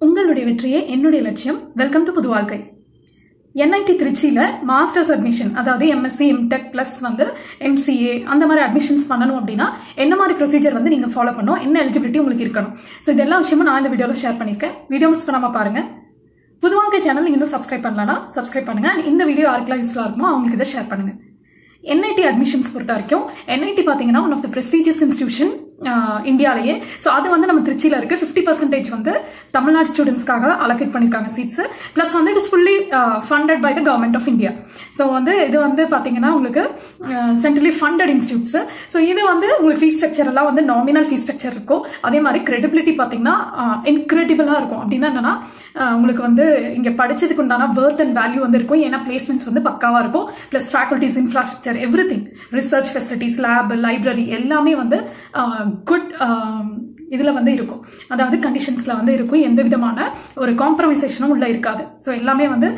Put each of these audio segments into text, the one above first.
உங்களுடைய வெற்றியே என்னுடைய லட்சியம். வெல்கம் டு புது வாழ்க்கை. என்ஐடி திருச்சியில் மாஸ்டர்ஸ் அட்மிஷன் அதாவது எம்எஸ்சி எம்டெக் ப்ளஸ் வந்து எம்சிஏ அந்த மாதிரி அட்மிஷன்ஸ் பண்ணணும் அப்படின்னா என்ன மாதிரி ப்ரொசீஜர் வந்து நீங்கள் ஃபாலோ பண்ணணும்? என்ன எலிஜிபிலிட்டி உங்களுக்கு இருக்கணும்? ஸோ இது எல்லா விஷயமும் நான் இந்த வீடியோவில் ஷேர் பண்ணியிருக்கேன். வீடியோ மிஸ் பண்ணாமல் பாருங்கள் புது வாழ்க்கை சேனல் இன்னும் சப்ஸ்கிரைப் பண்ணலன்னா சப்ஸ்கிரைப் பண்ணுங்க. அண்ட் இந்த வீடியோ யாருக்கெல்லாம் யூஸ்ஃபுல்லாக இருக்குமோ அவங்களுக்கு இதை ஷேர் பண்ணுங்க. என்ஐடி அட்மிஷன்ஸ் பொறுத்த வரைக்கும் என்ஐடி பார்த்தீங்கன்னா one of the prestigious institution இந்தியாலேயே. So அது வந்து நம்ம திருச்சியில் இருக்குது ஃபிஃப்டி பர்சன்டேஜ் வந்து தமிழ்நாடு ஸ்டூடெண்ட்ஸ்க்காக அலோகேட் பண்ணியிருக்காங்க சீட்ஸ் ப்ளஸ் வந்து it is fully funded by the government of India so வந்து இது வந்து பார்த்தீங்கன்னா உங்களுக்கு சென்ட்ரலி ஃபண்டட் இன்ஸ்டியூட்ஸ் ஸோ இது வந்து உங்களுக்கு ஃபீஸ் ஸ்ட்ரக்சர் எல்லாம் வந்து நாமினல் ஃபீஸ் ஸ்ட்ரக்சர் இருக்கும். அதே மாதிரி கிரெடிபிலிட்டி பார்த்தீங்கன்னா இன்க்ரெடிபிளாக இருக்கும். அப்படின்னா என்னன்னா உங்களுக்கு வந்து இங்கே படிச்சதுக்கு உண்டான பர்த் அண்ட் வேல்யூ வந்து இருக்கும். ஏன்னா பிளேஸ்மெண்ட்ஸ் வந்து பக்காவாக இருக்கும். Plus faculties infrastructure everything research facilities lab library எல்லாமே வந்து Um, குட் um, இதில் வந்து இருக்கும். அதாவது கண்டிஷன்ஸில் வந்து இருக்கும். எந்த விதமான ஒரு காம்ப்ரமைசேஷனும் உள்ளே இருக்காது. ஸோ எல்லாமே வந்து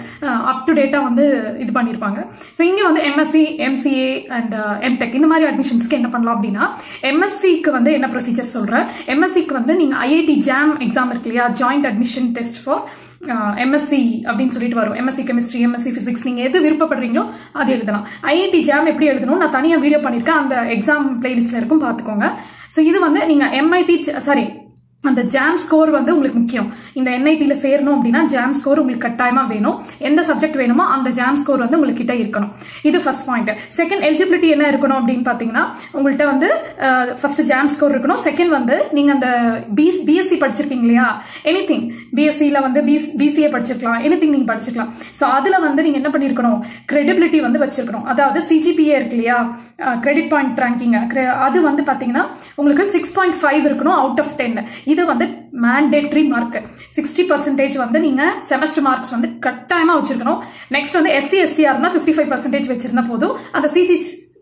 அப் டு டேட்டாக வந்து இது பண்ணியிருப்பாங்க ஸோ இங்கே வந்து எம்எஸ்சி எம்சிஏ அண்ட் எம்டெக் இந்த மாதிரி அட்மிஷன்ஸ்க்கு என்ன பண்ணலாம் அப்படின்னா எம்எஸ்சிக்கு வந்து என்ன ப்ரொசீஜர் சொல்கிறேன் எம்எஸ்சிக்கு வந்து நீங்கள் ஐஐடி ஜாம் எக்ஸாம் இருக்கு இல்லையா? Joint admission test for MSc அப்படின்னு சொல்லிட்டு வரும். எம்எஸ்சி கெமிஸ்ட்ரி எம்எஸ்சி பிசிக்ஸ் நீங்க எது விருப்பப்படுறீங்களோ அது எழுதலாம். ஐஐடி ஜாம் எப்படி எழுதணும் நான் தனியாக வீடியோ பண்ணியிருக்கேன். அந்த எக்ஸாம் பிளேலிஸ்ட்ல இருக்கும் பார்த்துக்கோங்க. ஸோ இது வந்து நீங்க எம்ஐடி சாரி அந்த ஜாம் ஸ்கோர் வந்து உங்களுக்கு முக்கியம். இந்த என்ஐடியில் சேரணும் அப்படின்னா ஜாம் ஸ்கோர் உங்களுக்கு கட்டாயமாக வேணும். எந்த சப்ஜெக்ட் வேணுமோ அந்த ஜாம் ஸ்கோர் வந்து உங்களுக்கு கிட்ட இருக்கணும். இது ஃபர்ஸ்ட் பாயிண்ட் செகண்ட் எலிஜிபிலிட்டி என்ன இருக்கணும் அப்படின்னு பார்த்தீங்கன்னா உங்கள்கிட்ட வந்து ஃபர்ஸ்ட் ஜாம் ஸ்கோர் இருக்கணும். செகண்ட் வந்து நீங்க அந்த பிஎஸ் பிஎஸ்சி படிச்சிருக்கீங்க இல்லையா? எனி திங் பிஎஸ்சியில் வந்து பிசிஏ படிச்சிருக்கலாம். எனி திங் நீங்க படிச்சிருக்கலாம். ஸோ அதில் வந்து நீங்க என்ன பண்ணிருக்கணும்? கிரெடிபிலிட்டி வந்து வச்சிருக்கணும். அதாவது சிஜிபிஏ இருக்கு இல்லையா? கிரெடிட் பாயிண்ட் ரேங்கிங் அது வந்து பார்த்தீங்கன்னா உங்களுக்கு சிக்ஸ் பாயிண்ட் ஃபைவ் இருக்கணும் அவுட் ஆஃப் டென் இது வந்து மேண்டேட்ரி மார்க் சிக்ஸ்டி பர்சன்டேஜ் வந்து நீங்க செமஸ்டர் மார்க்ஸ் வந்து கட்டாயமா வச்சிருக்கணும். நெக்ஸ்ட் வந்து எஸ்சி எஸ்டியா இருந்தா பிப்டி ஃபைவ் பர்சன்டேஜ் வச்சிருந்தா போதும். அந்த சிஜி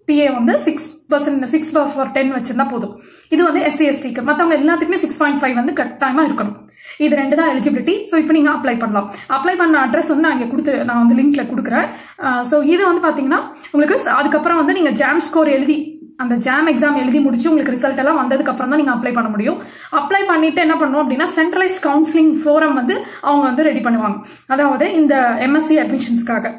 பிஏ வந்து six percent six for ten வச்சிருந்தா போதும். இது வந்து எஸ்சி எஸ்டிக்கு மற்றவங்க எல்லாத்துக்குமே சிக்ஸ் பாயிண்ட் ஃபைவ் வந்து கட்டாயமா இருக்கணும். இது ரெண்டு தான் எலிஜிபிலிட்டி ஸோ இப்போ நீங்க அப்ளை பண்ணலாம். அப்ளை பண்ண அட்ரஸ் வந்து நான் இங்கே கொடுத்து நான் வந்து லிங்க்ல கொடுக்குறேன். ஸோ இது வந்து பாத்தீங்கன்னா உங்களுக்கு அதுக்கப்புறம் வந்து நீங்க ஜாம் ஸ்கோர் எழுதி அந்த ஜாம் எக்ஸாம் எழுதி முடிச்சு உங்களுக்கு ரிசல்ட் எல்லாம் வந்ததுக்கு அப்புறம் தான் நீங்க அப்ளை பண்ண முடியும். அப்ளை பண்ணிட்டு என்ன பண்ணுவோம் அப்படின்னா சென்ட்ரலைஸ்ட் கவுன்சிலிங் ஃபோரம் வந்து அவங்க வந்து ரெடி பண்ணுவாங்க. அதாவது இந்த எம்எஸ்சி அட்மிஷன்ஸ்க்காக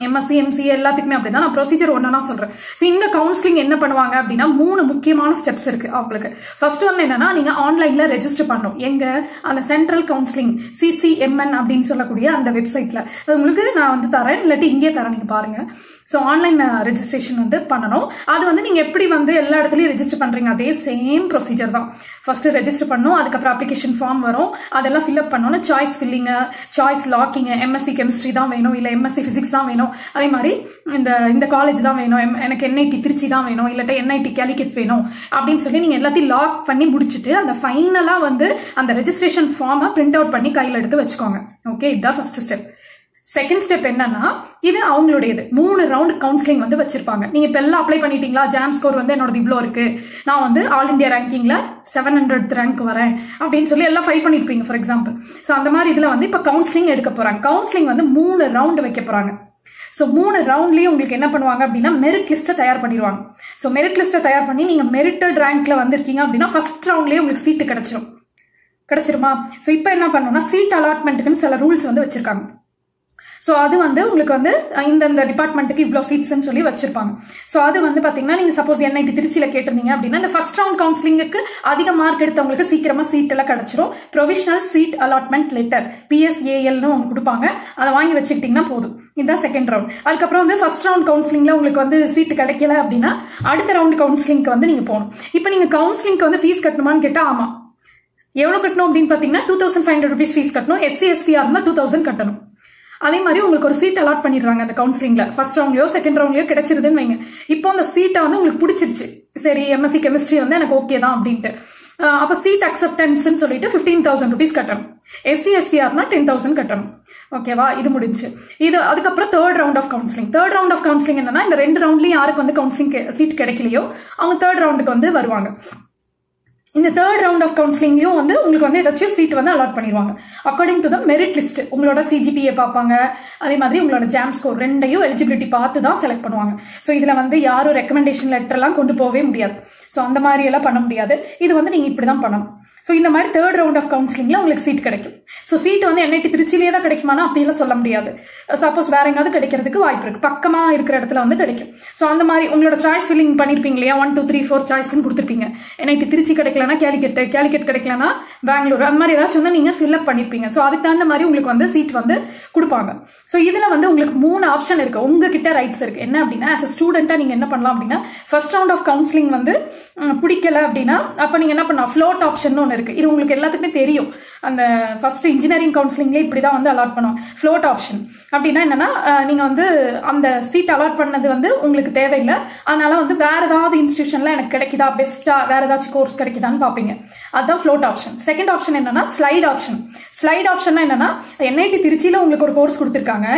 எம்எஸ்சி எம்சிஏ எல்லாத்துக்குமே அப்படிதான். நான் ப்ரொசீஜர் ஒன்னா சொல்றேன். ஸோ இந்த கவுன்சிலிங் என்ன பண்ணுவாங்க அப்படின்னா மூணு முக்கியமான ஸ்டெப்ஸ் இருக்கு அவங்களுக்கு. ஃபர்ஸ்ட் ஒன் என்னன்னா நீங்க ஆன்லைன்ல ரெஜிஸ்டர் பண்ணணும். எங்க? அந்த சென்ட்ரல் கவுன்சிலிங் சிசிஎம்என் அப்படின்னு சொல்லக்கூடிய அந்த வெப்சைட்ல உங்களுக்கு நான் வந்து தரேன். இல்லாட்டி இங்கே தரேன். நீங்க பாருங்க. ஸோ ஆன்லைன் ரெஜிஸ்ட்ரேஷன் வந்து பண்ணணும். அது வந்து நீங்க எப்படி வந்து எல்லா இடத்துலயும் ரெஜிஸ்டர் பண்றீங்க? அதே சேம் ப்ரொசீஜர் தான். ஃபர்ஸ்ட் ரெஜிஸ்டர் பண்ணும். அதுக்கப்புறம் அப்ளிகேஷன் ஃபார்ம் வரும். அதெல்லாம் ஃபில்அப் பண்ணணும். Choice filling choice locking MSc chemistry தான் வேணும். இல்ல எம்எஸ்சி பிசிக்ஸ் தான் வேணும். அதே மாதிரி இந்த இந்த காலேஜ் தான் வேணும். எனக்கு என்ஐடி திருச்சி தான் வேணும். இல்லாட்ட என்ஐடி கேலிக்கெட் வேணும். அப்படின்னு சொல்லி நீங்க எல்லாத்தையும் லாக் பண்ணி முடிச்சுட்டு அந்த ஃபைனலா வந்து அந்த ரெஜிஸ்ட்ரேஷன் ஃபார்மை பிரிண்ட் அவுட் பண்ணி கையில் எடுத்து வச்சுக்கோங்க. ஓகே இதுதான் ஃபர்ஸ்ட் ஸ்டெப் செகண்ட் ஸ்டெப் என்னன்னா இது அவங்களுடையது. மூணு ரவுண்ட் கவுன்சிலிங் வந்து வச்சிருப்பாங்க. நீங்க இப்ப எல்லாம் அப்ளை பண்ணிட்டீங்களா? ஜாம் ஸ்கோர் வந்து என்னோட இவ்வளோ இருக்கு. நான் வந்து ஆல் இந்தியா ரேங்கிங்ல செவன் ஹண்ட்ரட் ரேங்க் வரேன். அப்படின்னு சொல்லி எல்லாம் ஃபைல் பண்ணிருப்பீங்க ஃபார் எக்ஸாம்பிள் ஸோ அந்த மாதிரி இதுல வந்து இப்ப கவுன்சிலிங் எடுக்க போறாங்க. கவுன்சிலிங் வந்து மூணு ரவுண்ட் வைக்க போறாங்க. ஸோ மூணு ரவுண்ட்லேயே உங்களுக்கு என்ன பண்ணுவாங்க அப்படின்னா மெரிட் லிஸ்ட்டை தயார் பண்ணிடுவாங்க. ஸோ மெரிட் லிஸ்ட்டை தயார் பண்ணி நீங்கள் மெரிட்டட் ரேங்க்ல வந்திருக்கீங்க அப்படின்னா ஃபர்ஸ்ட் ரவுண்ட்லேயே உங்களுக்கு சீட்டு கிடைச்சிரும். கிடைச்சிருமா? ஸோ இப்போ என்ன பண்ணணும்னா சீட் அலாட்மெண்ட்டுக்குன்னு சில ரூல்ஸ் வந்து வச்சிருக்காங்க. ஸோ அது வந்து உங்களுக்கு வந்து இந்தந்த டிபார்ட்மெண்ட்டுக்கு இவ்வளோ சீட்ஸ்ன்னு சொல்லி வச்சிருப்பாங்க. ஸோ அது வந்து பார்த்தீங்கன்னா நீங்கள் சப்போஸ் என்ஐடி திருச்சியில் கேட்டிருந்தீங்க அப்படின்னா இந்த ஃபர்ஸ்ட் ரவுண்ட் கவுன்சிலிங்குக்கு அதிக மார்க் எடுத்தவங்களுக்கு சீக்கிரமா சீட் எல்லாம் கிடைச்சிரும். ப்ரொவிஷனல் சீட் அலாட்மெண்ட் லெட்டர் பிஎஸ்ஏஎல்னு ஒன்று கொடுப்பாங்க. அதை வாங்கி வச்சுக்கிட்டீங்கன்னா போதும். இதுதான் செகண்ட் ரவுண்ட் அதுக்கப்புறம் வந்து ஃபர்ஸ்ட் ரவுண்ட் கவுன்சிலிங்ல உங்களுக்கு வந்து சீட் கிடைக்கல அப்படின்னா அடுத்த ரவுண்ட் கவுன்சிலிங்க்கு வந்து நீங்க போகணும். இப்போ நீங்க கவுன்சிலிங்க்கு வந்து ஃபீஸ் கட்டணுமான்னு கேட்டா ஆமா. எவ்வளவு கட்டணும் அப்படின்னு பாத்தீங்கன்னா two thousand five hundred rupees fees கட்டணும். எஸ்சி எஸ்டியா இருந்தா டூ தௌசண்ட் கட்டணும். அதே மாதிரி உங்களுக்கு ஒரு சீட் அலாட் பண்ணிடுறாங்க அந்த கவுன்சிலிங்ல ஃபர்ஸ்ட் ரவுண்ட்லயோ செகண்ட் ரவுண்ட்லயோ கிடைச்சிருதுன்னு வைங்க. இப்போ அந்த சீட்டை வந்து உங்களுக்கு பிடிச்சிருச்சு. சரி எம்எஸ்சி கெமிஸ்ட்ரி வந்து எனக்கு ஓகே தான் அப்படின்ட்டு. அப்போ சீட் அக்செப்டன்ஸ் சொல்லிட்டு ஃபிஃப்டீன் தௌசண்ட் ருபீஸ் கட்டணும். எஸ்சி எஸ்டிஆர்னா டென் தௌசண்ட் கட்டணும். ஓகேவா இது முடிஞ்சு. இது அதுக்கப்புறம் third round of counselling third round of counselling என்னன்னா இந்த ரெண்டு ரவுண்ட்லயும் யாருக்கு வந்து கவுன்சிலிங் சீட் கிடைக்கலையோ அவங்க தேர்ட் ரவுண்டுக்கு வந்து வருவாங்க. இந்த தேர்ட் ரவுண்ட் ஆஃப் கவுன்சிலிங்லயும் வந்து உங்களுக்கு வந்து ஏதாச்சும் சீட் வந்து அலாட் பண்ணிடுவாங்க. According to the merit list உங்களோட சிஜிபிஏ பார்ப்பாங்க. அதே மாதிரி உங்களோட ஜாம் ஸ்கோர் ரெண்டையும் எலிஜிபிலிட்டி பார்த்து தான் செலக்ட் பண்ணுவாங்க. ஸோ இதுல வந்து யாரும் ரெக்கமெண்டேஷன் லெட்டர் எல்லாம் கொண்டு போகவே முடியாது. ஸோ அந்த மாதிரி எல்லாம் பண்ண முடியாது. இது வந்து நீங்க இப்படிதான் பண்ணணும். ஸோ இந்த மாதிரி தேர்ட் ரவுண்ட் ஆஃப் கவுன்சிலிங்ல உங்களுக்கு சீட் கிடைக்கும். ஸோ சீட் வந்து என்ஐடி திருச்சியிலே தான் கிடைக்குமானா அப்படிலாம் சொல்ல முடியாது. Uh, சப்போஸ் வேற எங்காவது கிடைக்கிறதுக்கு வாய்ப்பு இருக்கு. பக்கமா இருக்கிற இடத்துல வந்து கிடைக்கும். ஸோ அந்த மாதிரி உங்களோட சாய்ஸ் ஃபில்லிங் பண்ணிருப்பீங்க இல்லையா? ஒன் டூ த்ரீ ஃபோர் சாய்ஸ்னு கொடுத்துருப்பீங்க. என்ஐடி திருச்சி கிடைக்கலனா கேலிக்கெட் கேலிக்கெட் கிடைக்கலனா பெங்களூர் அந்த மாதிரி ஏதாச்சும் ஒன்று நீங்க ஃபில் அப் பண்ணிருப்பீங்க. ஸோ அதுக்கு தகுந்த மாதிரி உங்களுக்கு வந்து சீட் வந்து கொடுப்பாங்க. ஸோ இதுல வந்து உங்களுக்கு மூணு ஆப்ஷன் இருக்கு. உங்ககிட்ட ரைட்ஸ் இருக்கு. என்ன அப்படின்னா ஆஸ் அ ஸ்டூடெண்டா நீங்க என்ன பண்ணலாம் அப்படின்னா ஃபர்ஸ்ட் ரவுண்ட் ஆஃப் கவுன்சிலிங் வந்து பிடிக்கல அப்படின்னா அப்ப நீங்க என்ன பண்ணலாம்? ஃப்ளோட் ஆப்ஷன் ஒன்று இருக்குது இது உங்களுக்கு எல்லாத்துக்குமே தெரியும். அந்த ஃபர்ஸ்ட் இன்ஜினியரிங் கவுன்சிலிங்லேயே இப்படி தான் வந்து அலாட் பண்ணுவோம் ஃப்ளோட் ஆப்ஷன் அப்படின்னா என்னென்னா நீங்கள் வந்து அந்த சீட் அலாட் பண்ணது வந்து உங்களுக்கு தேவையில்லை. அதனால வந்து வேற ஏதாவது இன்ஸ்டியூஷனில் எனக்கு கிடைக்குதா? பெஸ்ட்டாக வேற ஏதாச்சும் கோர்ஸ் கிடைக்குதான்னு பார்ப்பீங்க. அதுதான் ஃப்ளோட் ஆப்ஷன் செகண்ட் ஆப்ஷன் என்னன்னா ஸ்லைட் ஆப்ஷன் ஸ்லைட் ஆப்ஷன்னா என்னன்னா என்ஐடி திருச்சியில் உங்களுக்கு ஒரு கோர்ஸ் கொடுத்துருக்காங்க.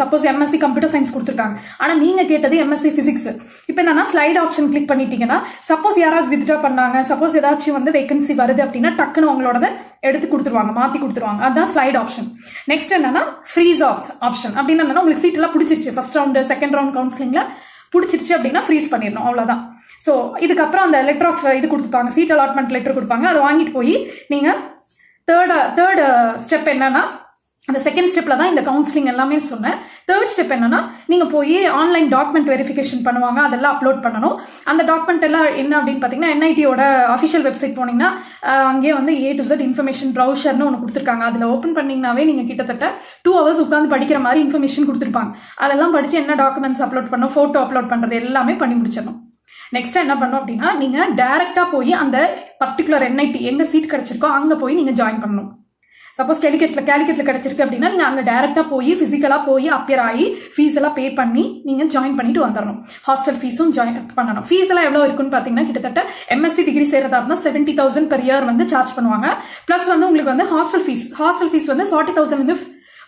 சப்போஸ் எம்எஸ்சி கம்ப்யூட்டர் சயின்ஸ் கொடுத்துருக்காங்க. ஆனால் நீங்க கேட்டது எம்எஸ்சி பிசிக்ஸ் இப்போ என்னன்னா ஸ்லைட் ஆப்ஷன் கிளிக் பண்ணிட்டீங்கன்னா சப்போஸ் யாராவது வித்ட்ரா பண்ணாங்க. சப்போஸ் ஏதாச்சும் வந்து வேகன்சி வருது அப்படின்னா டக்குன்னு உங்களோட எடுத்து கொடுத்துருவாங்க மாத்தி கொடுத்துருவாங்க. அதுதான் ஸ்லைட் ஆப்ஷன் நெக்ஸ்ட் என்னன்னா ஃப்ரீஸ் ஆஃப் ஆப்ஷன் அப்படின்னு என்னன்னா உங்களுக்கு சீட் எல்லாம் பிடிச்சிருச்சு. ஃபர்ஸ்ட் ரவுண்ட் செகண்ட் ரவுண்ட் கவுன்சிலிங்ல பிடிச்சிருச்சு அப்படின்னா ஃப்ரீஸ் பண்ணிடணும். அவ்வளவுதான். ஸோ இதுக்கப்புறம் அந்த லெட்டர் ஆஃப் இது கொடுத்துப்பாங்க. சீட் அலாட்மெண்ட் லெட்டர் கொடுப்பாங்க. அதை வாங்கிட்டு போய் நீங்க தேர்ட் தேர்ட் ஸ்டெப் என்னன்னா அந்த செகண்ட் ஸ்டெப்ல தான் இந்த கவுன்சிலிங் எல்லாமே சொன்னேன். தேர்ட் ஸ்டெப் என்னன்னா நீங்க போய் ஆன்லைன் டாக்குமெண்ட் வெரிஃபிகேஷன் பண்ணுவாங்க அதெல்லாம் அப்லோட் பண்ணணும். அந்த டாக்குமெண்ட் எல்லாம் என்ன அப்படின்னு பாத்தீங்கன்னா என்ஐடியோட அஃபிஷியல் வெப்சைட் போனீங்கன்னா அங்கேயே வந்து ஏ டு ஜெட் இன்ஃபர்மேஷன் ப்ரௌசர்னு ஒன்று கொடுத்துருக்காங்க. அதுல ஓப்பன் பண்ணீங்கன்னாவே நீங்க கிட்டத்தட்ட டூ ஹவர்ஸ் உட்காந்து படிக்கிற மாதிரி இன்ஃபர்மேஷன் கொடுத்துருப்பாங்க. அதெல்லாம் படிச்சு என்ன டாக்குமெண்ட்ஸ் அப்லோட் பண்ணணும் போட்டோ அப்லோட் பண்றது எல்லாமே பண்ணி முடிச்சிடணும். நெக்ஸ்ட் என்ன பண்ணணும் அப்படின்னா நீங்க டைரக்டா போய் அந்த பர்டிகுலர் என்ஐடி எங்க சீட் கிடைச்சிருக்கோ அங்க போய் நீங்க ஜாயின் பண்ணணும். சப்போஸ் கேலிக்கெட்ல கேலிக்கெட்ல கிடைச்சிருக்கு அப்படின்னா நீங்க அங்க டைரக்டா போய் பிசிக்கலா போய் அப்பியர் ஆகி ஃபீஸ் எல்லாம் பே பண்ணி நீங்க ஜாயின் பண்ணிட்டு வந்துடணும் ஹாஸ்டல் ஃபீஸும் ஜாயின் பண்ணணும். ஃபீஸ் எல்லாம் எவ்வளவு இருக்குன்னு பாத்தீங்கன்னா கிட்டத்தட்ட எம்எஸ்சி டிகிரி செய்யறதா இருந்தா செவன்டி தௌசண்ட் பெர் இயர் வந்து சார்ஜ் பண்ணுவாங்க. பிளஸ் வந்து உங்களுக்கு வந்து ஹாஸ்டல் ஃபீஸ் ஹாஸ்டல் ஃபீஸ் வந்து ஃபார்ட்டி தௌசண்ட் வந்து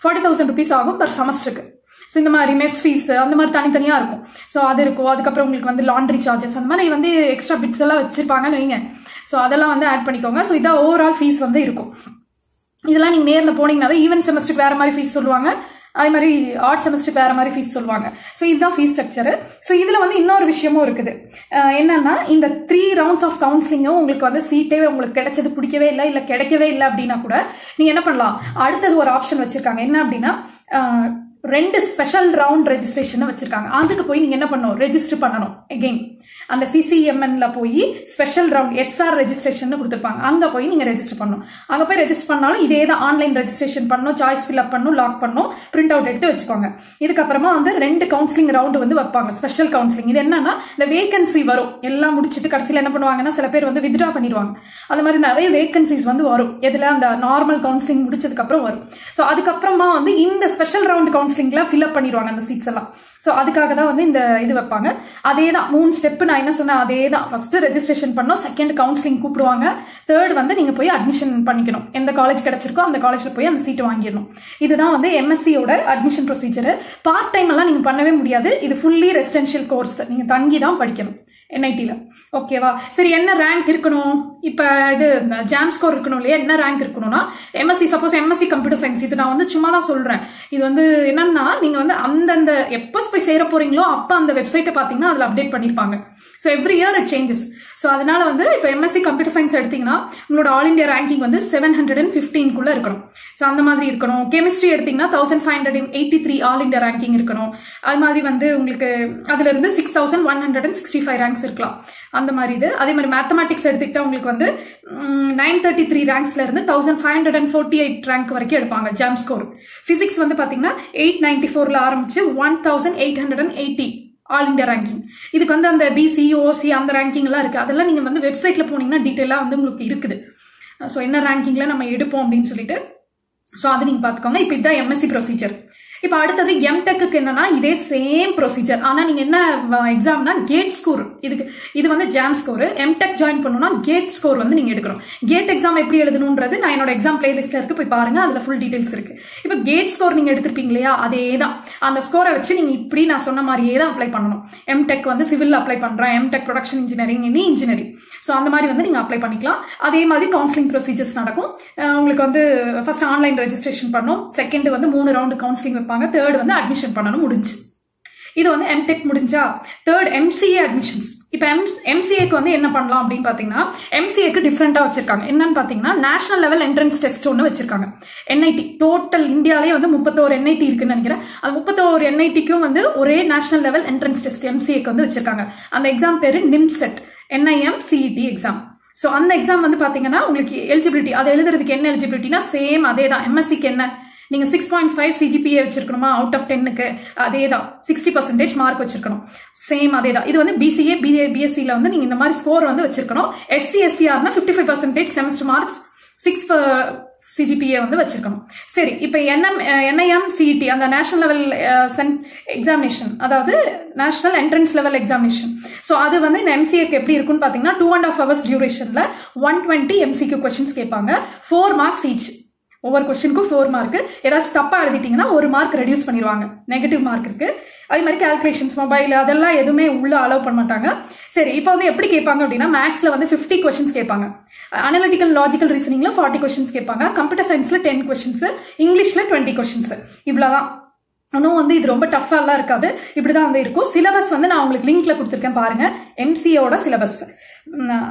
ஃபார்ட்டி தௌசண்ட் ருபீஸ் ஆகும் பர் செமஸ்டருக்கு ஸோ இந்த மாதிரி மெஸ் ஃபீஸ் அந்த மாதிரி தனித்தனியா இருக்கும். ஸோ அது இருக்கும். அதுக்கப்புறம் உங்களுக்கு வந்து லாண்ட்ரி சார்ஜஸ் அந்த மாதிரி வந்து எக்ஸ்ட்ரா பிட்ஸ் எல்லாம் வச்சிருப்பாங்கன்னு வைங்க. ஸோ அதெல்லாம் வந்து ஆட் பண்ணிக்கோங்க. ஸோ இதான் ஓவரால் ஃபீஸ் வந்து இருக்கும். இதெல்லாம் நீங்க நேரில் போனீங்கன்னா ஈவன் செமஸ்டருக்கு வேற மாதிரி ஃபீஸ் சொல்லுவாங்க. அதே மாதிரி ஆர்ட் செமஸ்டருக்கு வேற மாதிரி ஃபீஸ் சொல்லுவாங்க. ஸோ இதுதான் ஃபீஸ் ஸ்ட்ரக்சர் ஸோ இதுல வந்து இன்னொரு விஷயமும் இருக்குது. என்னன்னா இந்த த்ரீ ரவுண்ட்ஸ் ஆஃப் கவுன்சிலிங்கும் உங்களுக்கு வந்து சீட்டே உங்களுக்கு கிடைச்சது பிடிக்கவே இல்லை இல்லை கிடைக்கவே இல்லை அப்படின்னா கூட நீங்க என்ன பண்ணலாம்? அடுத்தது ஒரு ஆப்ஷன் வச்சிருக்காங்க. என்ன அப்படின்னா ரெண்டு ஸ்பெஷல் ரவுண்ட் ரெஜிஸ்ட்ரேஷன் வச்சிருக்காங்க. அதுக்கு போய் நீங்க என்ன பண்ணணும்? ரெஜிஸ்டர் பண்ணணும். அகெயின் அந்த சிசிஎம்என்ல போய் ஸ்பெஷல் ரவுண்ட் எஸ்ஆர் ரெஜிஸ்ட்ரேஷன் கொடுத்துருப்பாங்க. அங்க போய் நீங்க ரெஜிஸ்டர் பண்ணணும். அங்க போய் ரெஜிஸ்டர் பண்ணாலும் இதே தான் ஆன்லைன் ரெஜிஸ்ட்ரேஷன் பண்ணும் சாய்ஸ் ஃபில் அப் பண்ணணும் லாக் பண்ணும் பிரிண்ட் அவுட் எடுத்து வச்சுக்கோங்க. இதுக்கப்புறமா வந்து ரெண்டு கவுன்சிலிங் ரவுண்டு வந்து வைப்பாங்க. ஸ்பெஷல் கவுன்சிலிங் இது என்னன்னா இந்த வேகன்சி வரும். எல்லாம் முடிச்சிட்டு கடைசியில் என்ன பண்ணுவாங்கன்னா சில பேர் வந்து வித்ட்ரா பண்ணிடுவாங்க. அந்த மாதிரி நிறைய வேகன்சிஸ் வந்து வரும். எதுல? அந்த நார்மல் கவுன்சிலிங் முடிச்சதுக்கு அப்புறம் வரும். ஸோ அதுக்கப்புறமா வந்து இந்த ஸ்பெஷல் ரவுண்ட் கவுன்சிலிங்லாம் ஃபில் அப் பண்ணிடுவாங்க அந்த சீட்ஸ் எல்லாம். ஸோ அதுக்காக தான் வந்து இந்த இது வைப்பாங்க. அதே தான் மூணு ஸ்டெப் நான் என்ன சொன்னேன் அதே தான் ஃபர்ஸ்ட் ரெஜிஸ்ட்ரேஷன் பண்ணோம் செகண்ட் கவுன்சிலிங் கூப்பிடுவாங்க. தேர்ட் வந்து நீங்கள் போய் அட்மிஷன் பண்ணிக்கணும். எந்த காலேஜ் கிடைச்சிருக்கோ அந்த காலேஜில் போய் அந்த சீட் வாங்கிடணும். இதுதான் வந்து எம்எஸ்சியோட அட்மிஷன் ப்ரொசீஜர் பார்ட் டைம் எல்லாம் நீங்கள் பண்ணவே முடியாது. இது ஃபுல்லி ரெசிடென்ஷியல் கோர்ஸ் நீங்கள் தங்கி தான் படிக்கணும். என்ஐடியில் ஓகேவா சரி என்ன ரேங்க் இருக்கணும்? இப்போ இது ஜாம் ஸ்கோர் இருக்கணும் இல்லையா? என்ன ரேங்க் இருக்கணும்னா MSc suppose MSc computer science இது நான் வந்து சும்மா தான் சொல்கிறேன் இது வந்து என்னன்னா நீங்கள் வந்து அந்தந்த எப்போ போய் சேர போறீங்களோ அப்போ அந்த வெப்சைட்டை பார்த்தீங்கன்னா அதில் அப்டேட் பண்ணியிருப்பாங்க so every year it changes so அதனால வந்து இப்போ எம்எஸ்சி கம்ப்யூட்டர் சயின்ஸ் எடுத்தீங்கன்னா உங்களோட ஆல் இந்தியா ரேங்கிங் வந்து செவன் ஹண்ட்ரட் அண்ட் ஃபிஃப்டீன்குள்ள இருக்கணும். ஸோ அந்த மாதிரி இருக்கணும். கெமிஸ்ட்ரி எடுத்தீங்கன்னா thousand five hundred and eighty three all India ranking இருக்கணும். அது மாதிரி வந்து உங்களுக்கு அதுல இருந்து six thousand one hundred and sixty five ranks இருக்கலாம். அந்த மாதிரி இது. அதே மாதிரி மேத்தமெட்டிக்ஸ் எடுத்துக்கிட்டா உங்களுக்கு வந்து நைன் தேர்ட்டி த்ரீ ரேங்க்ஸ்ல இருந்து thousand five hundred and forty eight rank வரைக்கும் எடுப்பாங்க ஜாம் ஸ்கோர் பிசிக்ஸ் வந்து பாத்தீங்கன்னா எயிட் நைன்டி ஃபோர்ல ஆரம்பிச்சு one thousand eight hundred and eighty all India ranking இதுக்கு வந்து அந்த பிசி ஓசி அந்த ரேங்கிங்லாம் இருக்குது அதெல்லாம் நீங்கள் வந்து வெப்சைட்டில் போனீங்கன்னா டீட்டெயிலாக வந்து உங்களுக்கு இருக்குது. ஸோ என்ன ரேங்கிங்கில் நம்ம எடுப்போம் அப்படின்னு சொல்லிட்டு ஸோ அதை நீங்கள் பார்த்துக்கோங்க. இப்போ இதுதான் எம்எஸ்சி ப்ரொசீஜர் இப்போ அடுத்தது எம்டெக்கு என்னன்னா இதே சேம் ப்ரொசீஜர் ஆனா நீங்க என்ன எக்ஸாம்னா கேட் ஸ்கோர் இதுக்கு இது வந்து ஜாம் ஸ்கோர் எம்டெக் ஜாயின் பண்ணணும்னா கேட் ஸ்கோர் வந்து நீங்க எடுக்கணும். கேட் எக்ஸாம் எப்படி எழுதணும்ன்றது நான் என்னோட எக்ஸாம் பிளேலிஸ்ட்ல இருக்கு போய் பாருங்க அதுல ஃபுல் டீடைல்ஸ் இருக்கு. இப்போ கேட் ஸ்கோர் நீங்க எடுத்திருப்பீங்க இல்லையா அதே தான் அந்த ஸ்கோரை வச்சு நீங்க இப்படி நான் சொன்ன மாதிரியே தான் அப்ளை பண்ணணும் எம்டெக் வந்து சிவில் அப்ளை பண்றேன். எம்டெக் ப்ரொடக்ஷன் இன்ஜினியரிங் இனி இன்ஜினியரிங் ஸோ அந்த மாதிரி வந்து நீங்க அப்ளை பண்ணிக்கலாம். அதே மாதிரி கவுன்சிலிங் ப்ரொசீஜர்ஸ் நடக்கும். உங்களுக்கு வந்து ஃபர்ஸ்ட் ஆன்லைன் ரெஜிஸ்ட்ரேஷன் பண்ணணும் செகண்ட் வந்து மூணு ரவுண்டு கவுன்சிலிங் வைப்பாங்க தேர்ட் வந்து அட்மிஷன் பண்ணணும் முடிஞ்சு. இது வந்து எம்டெக் முடிஞ்சா தேர்ட் எம்சிஏ அட்மிஷன்ஸ் இப்போ எம் எம்சிஏக்கு வந்து என்ன பண்ணலாம் அப்படின்னு பார்த்தீங்கன்னா எம்சிஏக்கு டிஃப்ரெண்டாக வச்சிருக்காங்க. என்னன்னு பார்த்தீங்கன்னா நேஷனல் லெவல் என்ட்ரன்ஸ் டெஸ்ட் ஒன்று வச்சிருக்காங்க. என்ஐடி டோட்டல் இந்தியாலே வந்து முப்பத்தோரு என்ஐடி இருக்குன்னு நினைக்கிறேன். அது முப்பத்தோரு என்ஐடிக்கும் வந்து ஒரே நேஷனல் லெவல் என்ட்ரன்ஸ் டெஸ்ட் எம்சிஏக்கு வந்து வச்சிருக்காங்க. அந்த எக்ஸாம் பேர் NIMCET NIM CET exam so அந்த எக்ஸாம் வந்து பார்த்தீங்கன்னா உங்களுக்கு எலிஜிபிலிட்டி அதை எழுதுறதுக்கு என்ன எலிஜிபிலிட்டினா சேம் அதே தான் எம்எஸ்சிக்கு என்ன? நீங்க சிக்ஸ் பாயிண்ட் ஃபைவ் சிஜிபிஏ வச்சிருக்கணுமா? அவுட் ஆஃப் டென்னுக்கு அதே தான் சிக்ஸ்டி பர்சன்டேஜ் மார்க் வச்சிருக்கணும். சேம் அதே தான் இது வந்து பிசிஏ பிஏ பிஎஸ்சியில் வந்து நீங்க இந்த மாதிரி ஸ்கோர் வந்து வச்சிருக்கணும். SC எஸ்டிஆர்னா fifty five percentage semester marks six CGPA வந்து வச்சிருக்கணும். சரி இப்போ என்எம் என்ஐஎம் சிஇடி அந்த நேஷனல் லெவல் எக்ஸாமினேஷன் அதாவது national entrance level examination so அது வந்து இந்த எம்சிஏக்கு எப்படி இருக்கும்னு பார்த்தீங்கன்னா டூ அண்ட் ஆஃப் ஹவர்ஸ் டியூரேஷனில் ஒன் டுவெண்ட்டி எம்சிக்யூ கொஸ்டின்ஸ் கேட்பாங்க. ஃபோர் மார்க்ஸ் ஈச் ஒவ்வொரு கொஸ்டினுக்கும் ஃபோர் மார்க் ஏதாச்சும் தப்பா எழுதிட்டீங்கன்னா ஒரு மார்க் ரெடியூஸ் பண்ணிடுவாங்க. நெகட்டிவ் மார்க் இருக்கு. அதே மாதிரி கால்குலேஷன்ஸ் மொபைல் அதெல்லாம் எதுவுமே உள்ள அலோவ் பண்ண மாட்டாங்க. சரி இப்போ வந்து எப்படி கேட்பாங்க அப்படின்னா மேக்ஸ்ல வந்து ஃபிஃப்டி கொஸ்டின்ஸ் கேட்பாங்க. அனலிட்டிக்கல் லாஜிக்கல் ரீசனிங்ல ஃபார்ட்டி கொஸ்டின்ஸ் கேட்பாங்க. கம்ப்யூட்டர் சயின்ஸ்ல டென் கொஸ்டின்ஸ் இங்கிலீஷ்ல டுவெண்ட்டி கொஸ்டின்ஸ் இவ்வளவுதான். இன்னும் வந்து இது ரொம்ப டஃபாலாம் இருக்காது. இப்படிதான் வந்து இருக்கும். சிலபஸ் வந்து நான் உங்களுக்கு லிங்க்ல கொடுத்துருக்கேன் பாருங்க. எம்சிஏவோட சிலபஸ்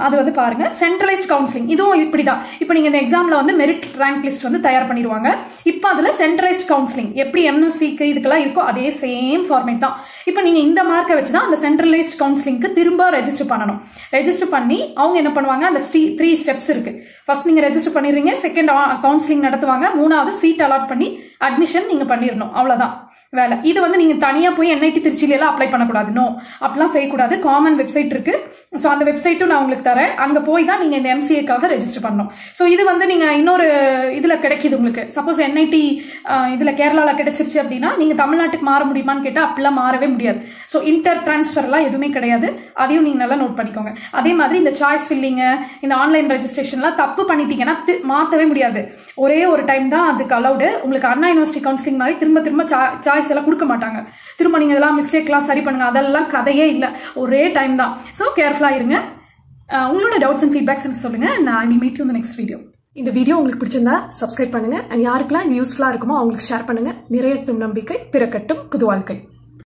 அது வந்து பாருங்க. சென்ட்ரலைஸ்ட் கவுன்சிலிங் இதுவும் இப்படிதான். இப்போ நீங்க இந்த எக்ஸாம்ல வந்து மெரிட் ரேங்க் லிஸ்ட் வந்து தயார் பண்ணிடுவாங்க. இப்போ அதுல சென்ட்ரலைஸ்ட் கவுன்சிலிங் எப்படி எம்எஸ்சிக்கு இதுக்கெல்லாம் இருக்கோ அதே சேம் ஃபார்மேட் தான். இப்போ நீங்க இந்த மார்க்கை வச்சு தான் அந்த சென்ட்ரலைஸ்ட் கவுன்சிலிங்க்கு திரும்ப ரெஜிஸ்டர் பண்ணணும். ரெஜிஸ்டர் பண்ணி அவங்க என்ன பண்ணுவாங்க? அந்த த்ரீ ஸ்டெப்ஸ் இருக்கு. ஃபர்ஸ்ட் நீங்க ரெஜிஸ்டர் பண்ணிடுறீங்க. செகண்ட் கவுன்சிலிங் நடத்துவாங்க. மூணாவது சீட் அலாட் பண்ணி அட்மிஷன் நீங்க பண்ணிடணும் அவ்வளவுதான். வேலை. இது வந்து நீங்க தனியா போய் என்ஐடி திருச்சியில எல்லாம் அப்ளை பண்ணக்கூடாது. நோ அப்படிலாம் செய்யக்கூடாது. காமன் வெப்சைட் இருக்கு. ஸோ அந்த வெப்சைட்டும் நான் உங்களுக்கு தரேன். அங்க போய் தான் நீங்க இந்த எம்சிஏக்காக ரெஜிஸ்டர் பண்ணணும். ஸோ இது வந்து நீங்க இன்னொரு இதுல கிடைக்கிது உங்களுக்கு. சப்போஸ் என்ஐடி இதுல கேரளால கிடைச்சிருச்சு அப்படின்னா நீங்க தமிழ்நாட்டுக்கு மாற முடியுமான்னு கேட்டா அப்படிலாம் மாறவே முடியாது. ஸோ இன்டர் டிரான்ஸ்ஃபர் எல்லாம் எதுவுமே கிடையாது. அதையும் நீங்க நல்லா நோட் பண்ணிக்கோங்க. அதே மாதிரி இந்த சாய்ஸ் ஃபில்லிங்கு இந்த ஆன்லைன் ரெஜிஸ்ட்ரேஷன்லாம் தப்பு பண்ணிட்டீங்கன்னா மாத்தவே முடியாது. ஒரே ஒரு டைம் தான் அதுக்கு அலௌடு உங்களுக்கு அண்ணா யூனிவர்சிட்டி கவுன்சிலிங் மாதிரி திரும்ப திரும்ப சாய்ஸ் எல்லாம் கொடுக்க மாட்டாங்க. திரும்ப நீங்க இதெல்லாம் மிஸ்டேக்லாம் சரி பண்ணுங்க. அதெல்லாம் கதையே இல்லை. ஒரே டைம் தான். ஸோ கேர்ஃபுல்லாக இருங்க. உங்களோட டவுட்ஸ் அண்ட் ஃபீட்பேக்ஸ் எனக்கு சொல்லுங்க. நான் ஐ வில் மீட் யூ இந்த நெக்ஸ்ட் வீடியோ இந்த வீடியோ உங்களுக்கு பிடிச்சிருந்தா சப்ஸ்கிரைப் பண்ணுங்க. அண்ட் யாருக்கெல்லாம் இது யூஸ்ஃபுல்லாக இருக்குமோ அவங்களுக்கு ஷேர் பண்ணுங்க. நிறையட்டும் நம்பிக்கை பிறக்கட்டும் புது வாழ்க்கை.